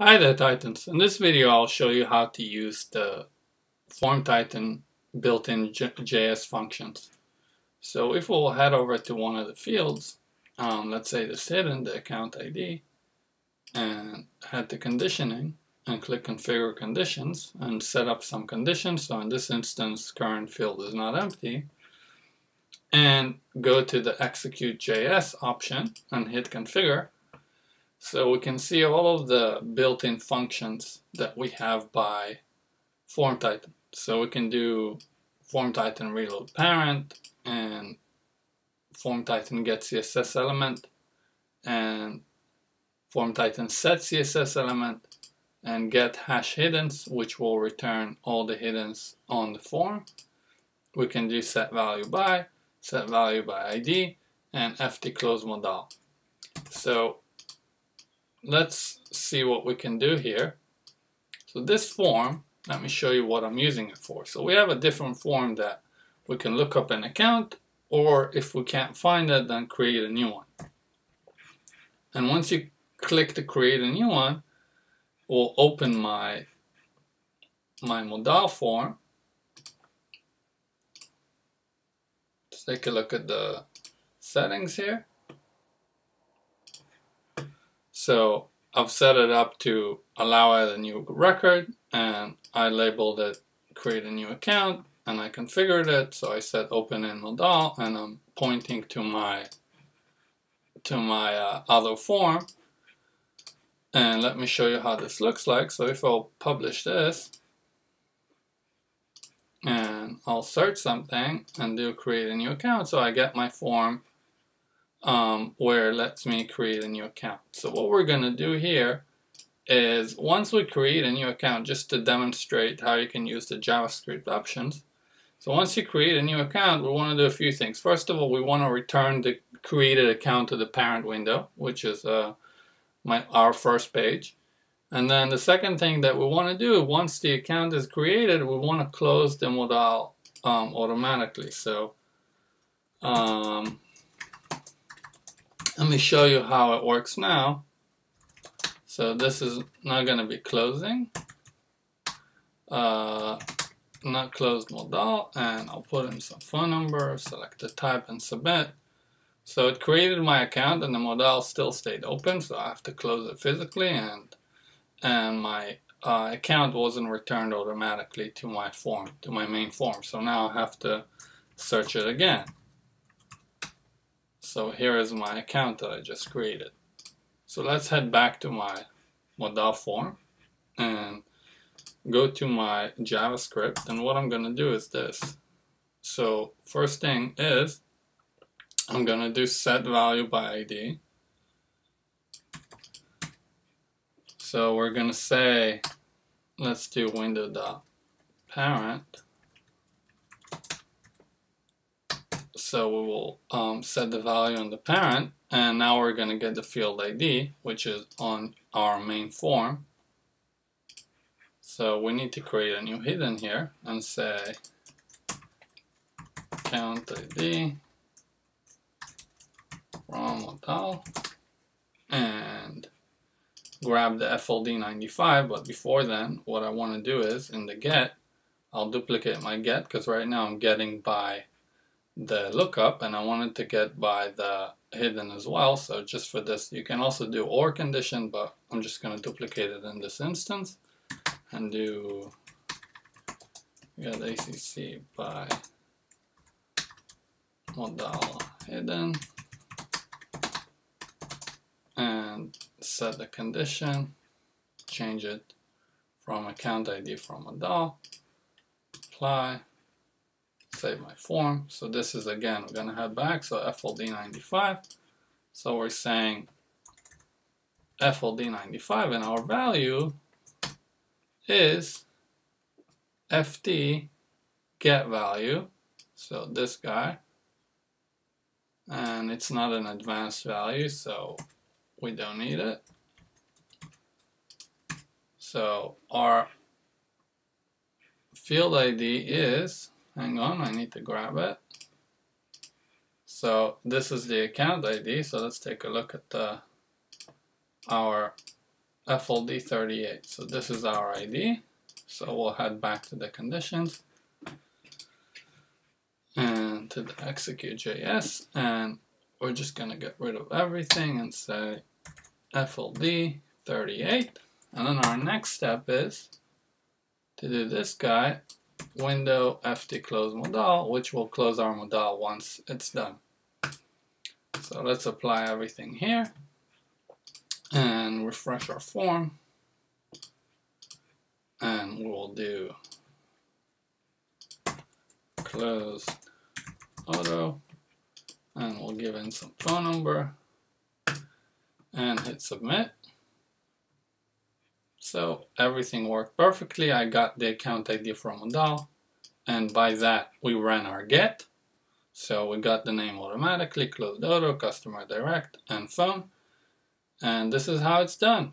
Hi there Titans. In this video I'll show you how to use the FormTitan built-in JS functions. So if we'll head over to one of the fields, um, let's say the hidden, the account ID, and head to conditioning and click configure conditions and set up some conditions. So in this instance current field is not empty and go to the execute JS option and hit configure so we can see all of the built-in functions that we have by FormTitan. So we can do FormTitan reload parent and FormTitan get CSS element and FormTitan set CSS element and get hash hiddens which will return all the hiddens on the form. We can do set value by, set value by ID and ft close modal. So let's see what we can do here. So this form, let me show you what I'm using it for. So we have a different form that we can look up an account or if we can't find it then create a new one. And once you click to create a new one, we'll open my my modal form. Let's take a look at the settings here. So I've set it up to allow a new record and I labeled it create a new account and I configured it. So I said open in modal and I'm pointing to my to my uh, other form. And let me show you how this looks like. So if I'll publish this and I'll search something and do create a new account. So I get my form um, where it lets me create a new account. So what we're going to do here is once we create a new account, just to demonstrate how you can use the JavaScript options. So once you create a new account, we want to do a few things. First of all, we want to return the created account to the parent window, which is uh, my our first page. And then the second thing that we want to do, once the account is created, we want to close the modal um, automatically. So um, let me show you how it works now. So this is not going to be closing. Uh, not closed modal and I'll put in some phone number, select the type and submit. So it created my account and the modal still stayed open so I have to close it physically and and my uh, account wasn't returned automatically to my form, to my main form. So now I have to search it again. So here is my account that I just created. So let's head back to my modal form and go to my JavaScript and what I'm going to do is this. So first thing is I'm going to do set value by ID. So we're going to say let's do window dot parent So we will um, set the value on the parent and now we're going to get the field ID which is on our main form. So we need to create a new hidden here and say count ID from modal and grab the FLD95 but before then what I want to do is in the get I'll duplicate my get because right now I'm getting by the lookup and I wanted to get by the hidden as well. So just for this you can also do or condition but I'm just going to duplicate it in this instance and do get ACC by modal hidden and set the condition change it from account ID from modal apply save my form. So this is again, we're gonna head back, so FLD95. So we're saying FLD95 and our value is FD get value. So this guy. And it's not an advanced value, so we don't need it. So our field ID is Hang on, I need to grab it. So this is the account ID. So let's take a look at the, our FLD38. So this is our ID. So we'll head back to the conditions and to the execute.js and we're just gonna get rid of everything and say FLD38 and then our next step is to do this guy window ft close modal which will close our modal once it's done. So let's apply everything here and refresh our form. And we'll do close auto. And we'll give in some phone number and hit submit so everything worked perfectly. I got the account ID from Modal and by that we ran our get. So we got the name automatically closed auto customer direct and phone. And this is how it's done.